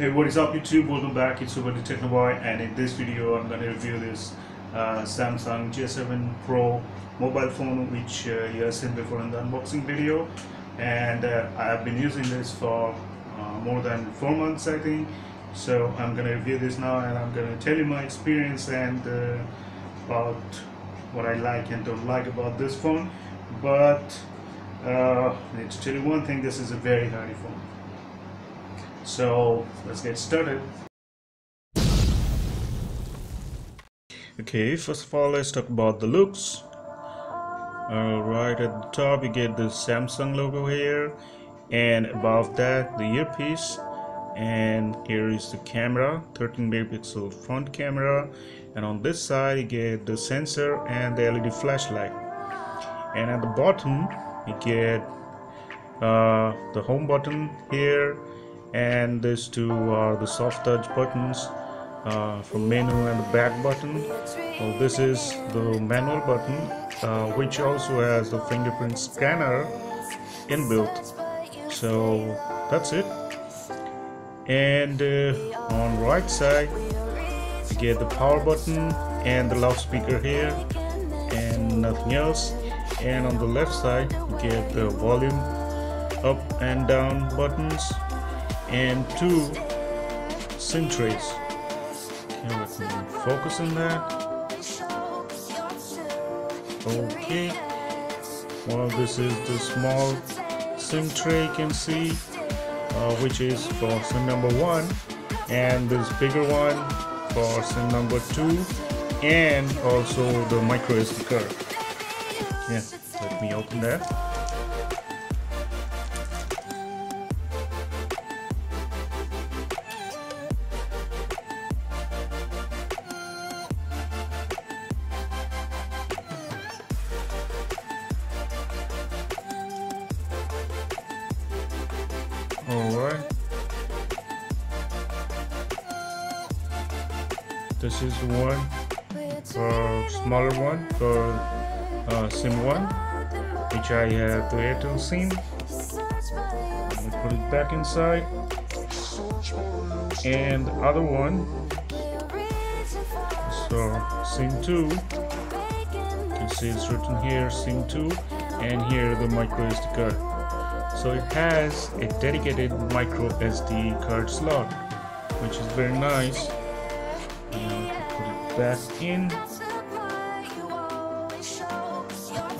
Hey, what is up YouTube? Welcome back, it's Super Technoboy and in this video I'm going to review this uh, Samsung J7 Pro mobile phone which uh, you have seen before in the unboxing video. And uh, I have been using this for uh, more than 4 months I think. So I'm going to review this now and I'm going to tell you my experience and uh, about what I like and don't like about this phone. But I need to tell you one thing. This is a very hardy phone so let's get started. Okay, first of all, let's talk about the looks. Uh, right at the top, you get the Samsung logo here, and above that, the earpiece. And here is the camera 13 megapixel front camera, and on this side, you get the sensor and the LED flashlight. And at the bottom, you get uh, the home button here and these two are the soft touch buttons uh, from menu and the back button. Well, this is the manual button uh, which also has the fingerprint scanner inbuilt. So that's it. And uh, on right side you get the power button and the loudspeaker here and nothing else. And on the left side you get the volume up and down buttons and two trays. Okay, let me focus on that. Okay. Well, this is the small SIM tray you can see, uh, which is for SIM number one, and this bigger one for SIM number two, and also the micro SD card. Yeah, let me open that. Alright. This is one for smaller one for uh, SIM 1 which I have the Airtel SIM. put it back inside. And the other one so SIM 2 you can see it's written here SIM 2 and here the micro SD card so it has a dedicated micro SD card slot which is very nice. Put it back in.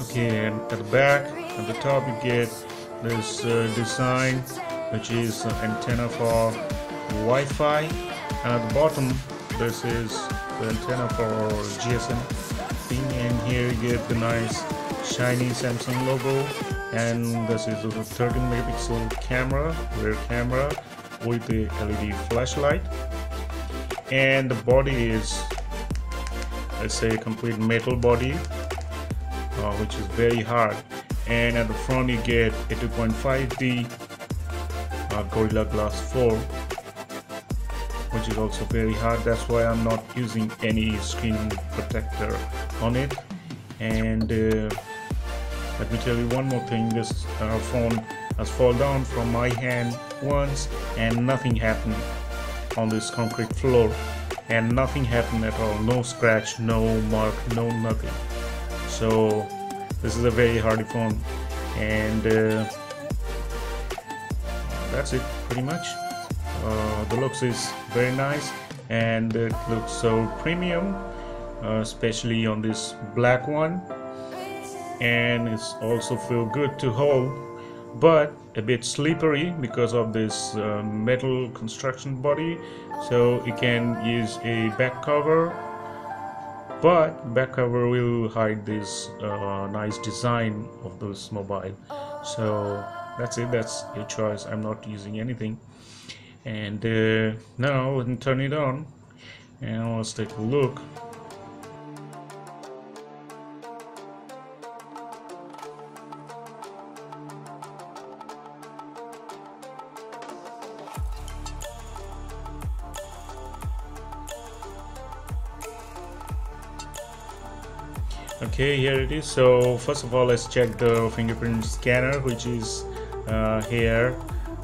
Okay and at the back at the top you get this uh, design which is an antenna for Wi-Fi. And at the bottom this is the antenna for GSM thing. And here you get the nice shiny Samsung logo and this is the 13 megapixel camera rear camera with the LED flashlight. And the body is let's say a complete metal body uh, which is very hard. And at the front you get a 2.5D uh, Gorilla Glass 4 which is also very hard. That's why I'm not using any screen protector on it. And uh, let me tell you one more thing. This uh, phone has fallen down from my hand once and nothing happened on this concrete floor. And nothing happened at all. No scratch no mark no nothing. So this is a very hardy phone. And uh, that's it pretty much. Uh, the looks is very nice and it looks so premium uh, especially on this black one and it's also feel good to hold but a bit slippery because of this uh, metal construction body. So you can use a back cover but back cover will hide this uh, nice design of this mobile. So that's it that's your choice. I'm not using anything. And uh, now we can turn it on and let's take a look okay here it is. So first of all let's check the fingerprint scanner which is uh, here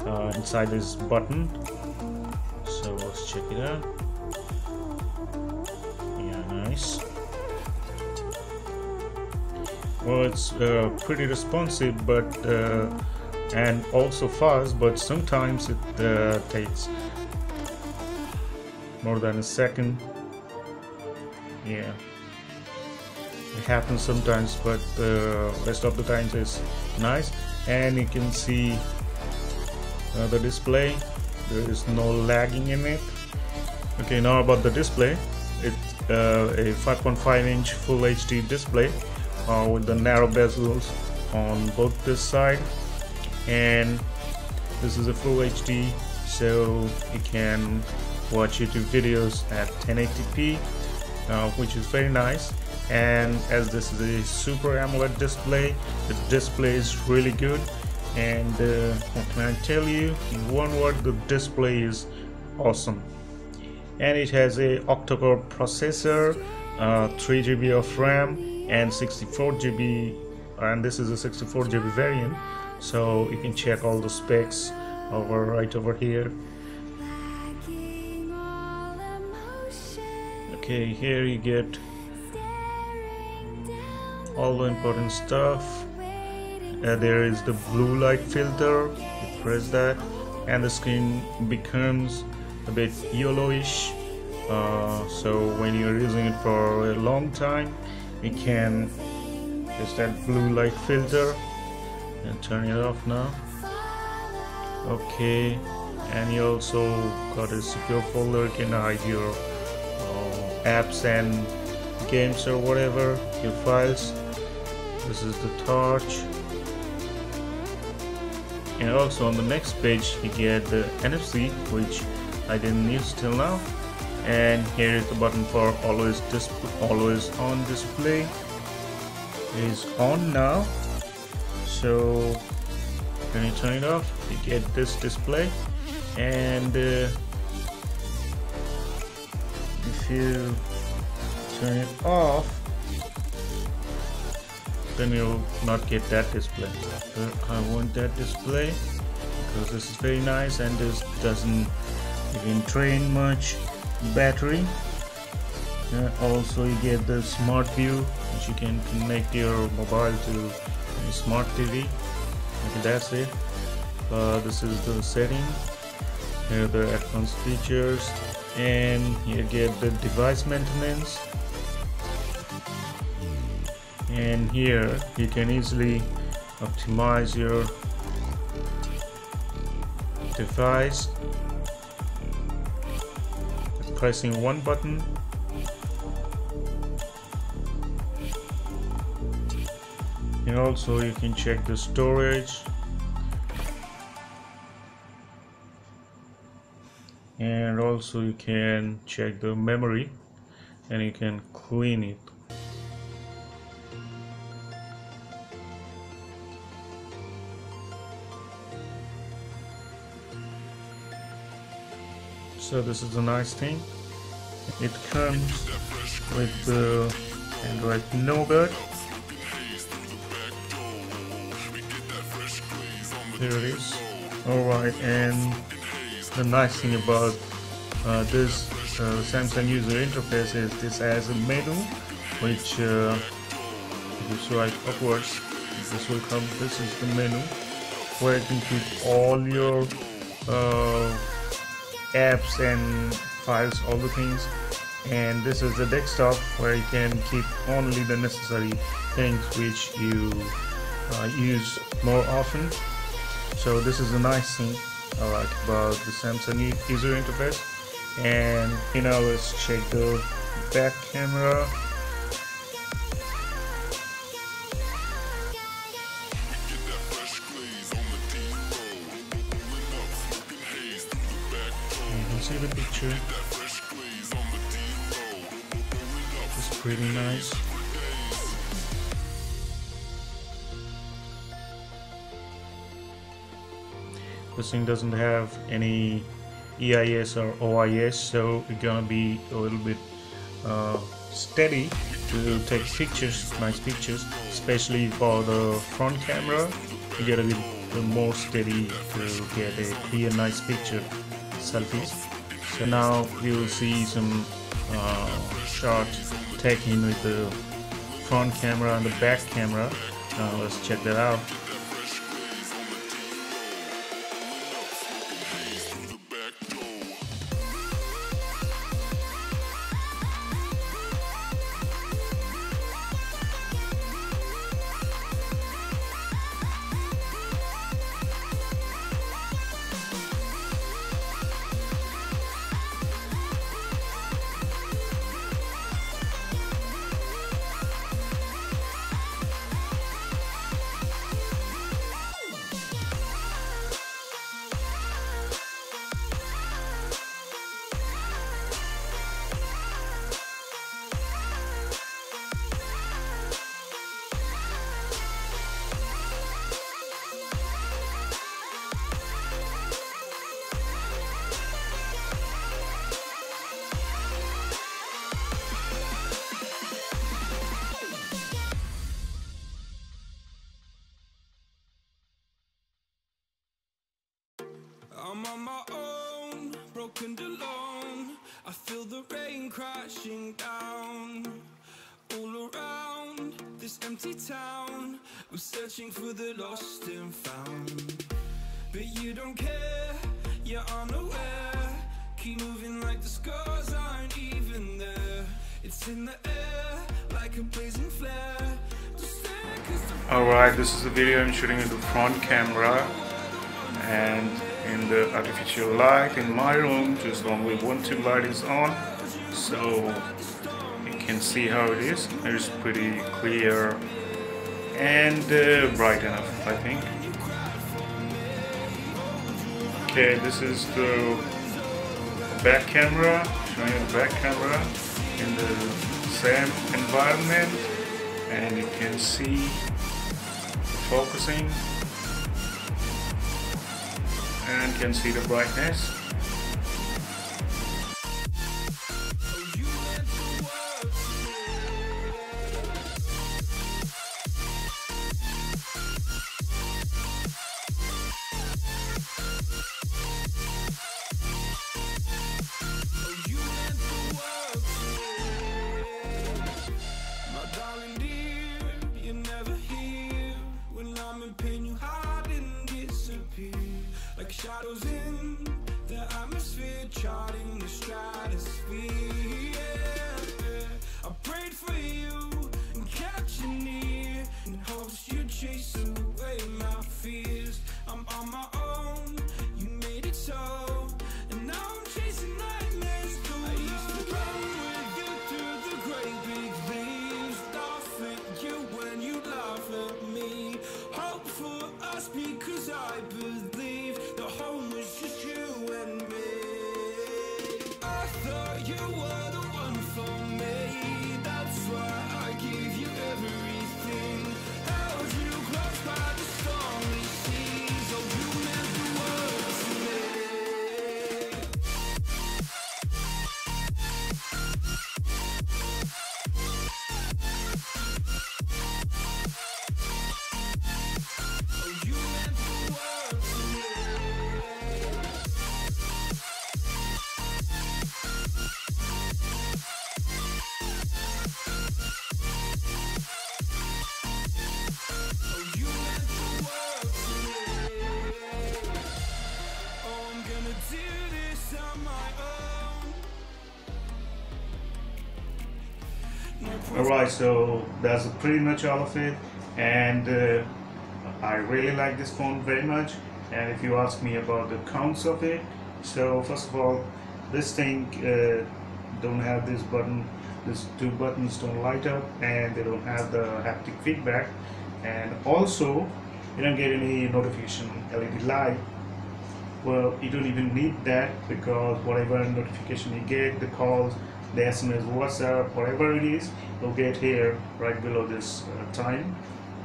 uh, inside this button. So let's check it out. Yeah nice. Well it's uh, pretty responsive but uh, and also fast but sometimes it uh, takes more than a second. Yeah happens sometimes but the uh, rest of the times is nice. And you can see uh, the display. There is no lagging in it. Okay now about the display. It's uh, a 5.5 inch full HD display uh, with the narrow bezels on both this side. And this is a full HD so you can watch YouTube videos at 1080p uh, which is very nice and as this is a super AMOLED display the display is really good. And uh, what can I tell you? In one word the display is awesome. And it has a octa-core processor uh, 3 GB of RAM and 64 GB and this is a 64 GB variant. So you can check all the specs over right over here. Okay here you get all the important stuff. Uh, there is the blue light filter you press that and the screen becomes a bit yellowish. Uh, so when you're using it for a long time you can use that blue light filter and turn it off now. Okay and you also got a secure folder you can hide your uh, apps and games or whatever your files this is the torch. And also on the next page you get the NFC which I didn't use till now. And here is the button for always display always on display. It is on now. So when you turn it off you get this display. And uh, if you turn it off then you'll not get that display. But I want that display because this is very nice and this doesn't even drain much battery. Uh, also you get the smart view which you can connect your mobile to smart TV okay that's it. Uh, this is the setting. Here are the advanced features. And you get the device maintenance and here you can easily optimize your device. Pressing one button. And also you can check the storage. And also you can check the memory. And you can clean it so this is a nice thing. It comes with the Android Nougat here it is. Alright and the nice thing about uh, this uh, Samsung user interface is this has a menu which uh, if you swipe upwards this will come this is the menu where you can keep all your uh, apps and files all the things. And this is the desktop where you can keep only the necessary things which you uh, use more often. So this is a nice thing. I like about the Samsung user interface. And you know let's check the back camera it's pretty nice. This thing doesn't have any EIS or OIS so it's gonna be a little bit uh, steady to take pictures nice pictures especially for the front camera. You gotta be more steady to get a clear nice picture selfies so now you'll see some uh, shot taken with the front camera and the back camera. Let's check that out I'm on my own, broken alone. I feel the rain crashing down all around this empty town. I'm searching for the lost and found, but you don't care. You're unaware. Keep moving like the scars aren't even there. It's in the air like a blazing flare. Alright, this is the video I'm shooting with the front camera and in the artificial light in my room just only one tube light is on. So you can see how it is. It's pretty clear and uh, bright enough I think. Okay this is the back camera showing you the back camera in the same environment. And you can see focusing and can see the brightness Alright, so that's pretty much all of it. And uh, I really like this phone very much. And if you ask me about the counts of it so first of all this thing uh, don't have this button these two buttons don't light up and they don't have the haptic feedback. And also you don't get any notification LED light. Well you don't even need that because whatever notification you get the calls the SMS WhatsApp whatever it is you'll get here right below this uh, time.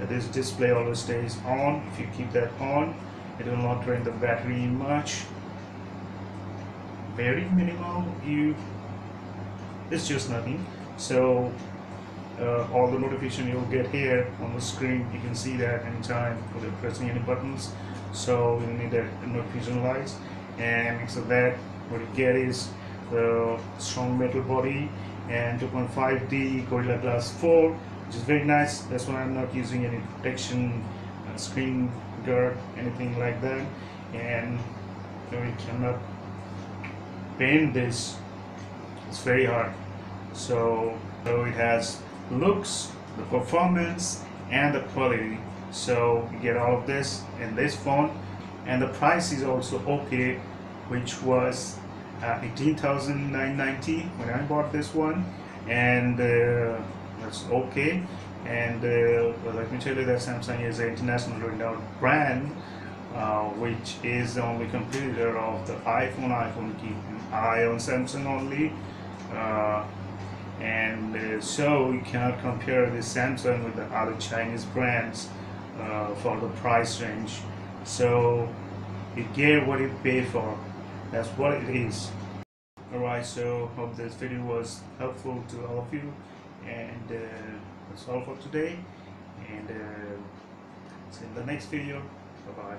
Uh, this display always stays on. If you keep that on it will not drain the battery much. Very minimal you it's just nothing. So uh, all the notification you'll get here on the screen you can see that anytime without pressing any buttons. So you need that notification lights. And to that what you get is the strong metal body and 2.5D Gorilla Glass 4 which is very nice. That's why I'm not using any protection uh, screen guard anything like that. And we cannot paint this it's very hard. So, so it has looks the performance and the quality. So you get all of this in this phone. And the price is also okay which was uh, 18,990 when I bought this one. And uh, that's okay. And uh, well, let me tell you that Samsung is an international renowned brand uh, which is the only competitor of the iPhone iPhone keep an on Samsung only. Uh, and uh, so you cannot compare this Samsung with the other Chinese brands uh, for the price range. So you get what you pay for that's what it is. Alright so hope this video was helpful to all of you and uh, that's all for today and uh, see you in the next video. Bye bye